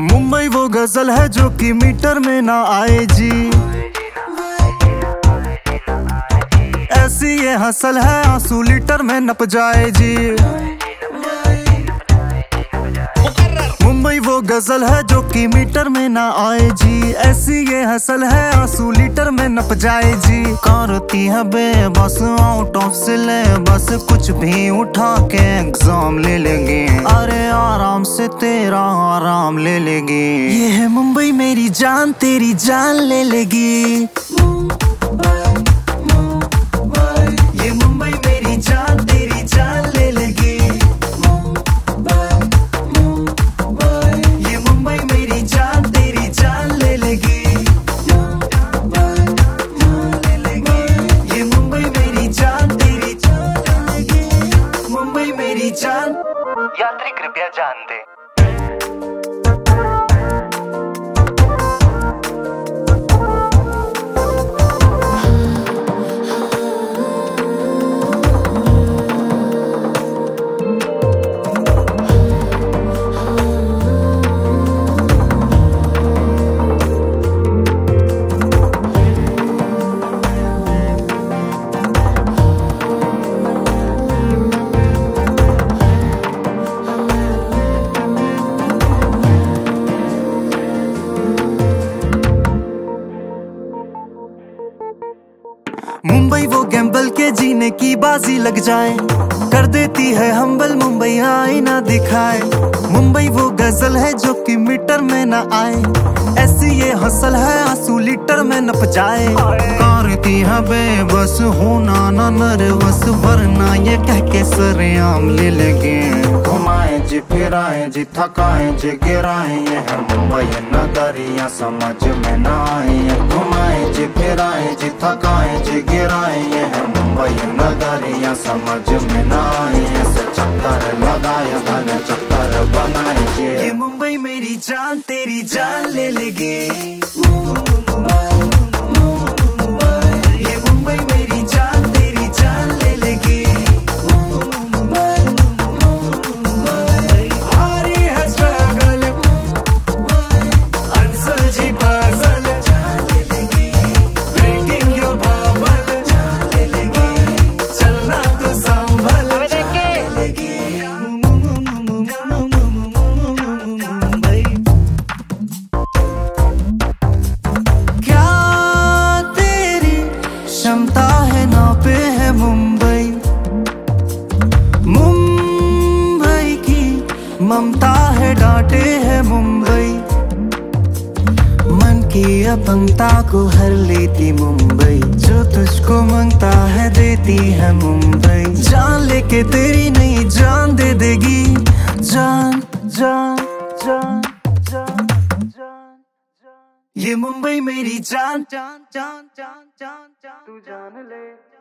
गज़ल है जो कि मीटर में ना आए जी। ऐसी ये हसल है, आँसू लीटर में नप जाए जी। मुंबई वो गज़ल है जो कि मीटर में ना आए जी। ऐसी ये हसल है, आँसू लीटर में नप जाए जी। करती है बेबस आउट ऑफ़ सिले बस कुछ भी उठा के एग्ज़ाम ले लेंगे। से तेरा आराम ले लेंगे। ये है मुंबई मेरी जान, तेरी जान ले लेगी। ये मुंबई मेरी जान मुंबई वो गैम्बल के जीने की बाजी लग जाए। कर देती है हम्बल मुंबई आई ना दिखाए। मुंबई वो गज़ल है जो कि मीटर में ना आए। ऐसी ये हसल है, आँसू लीटर में नप जाए। करती है बेबस होना ना नर्वस, वरना ये कह के सरेआम ले लेंगे। घुमाए जी, फिराए जी, थकाए जी, गिराए ये है मुंबई नगरिया समझ में ना आए। थकाए, जिगराए गिराए ये है। मुंबई नगरिया समझ में ना आए। ऐसे चक्कर लगाए धन चक्कर बनाए। ये मुंबई मेरी जान, तेरी जान ले लेगी। ममता है, डांटे है मुंबई। मन की अपंगता को हर लेती मुंबई। जो तुझको माँगता है, देती है मुंबई। जान लेके तेरी नहीं जान दे देगी। जान जान जान जान ये मुंबई मेरी जान जान जान जान जान जान। तू जान ले।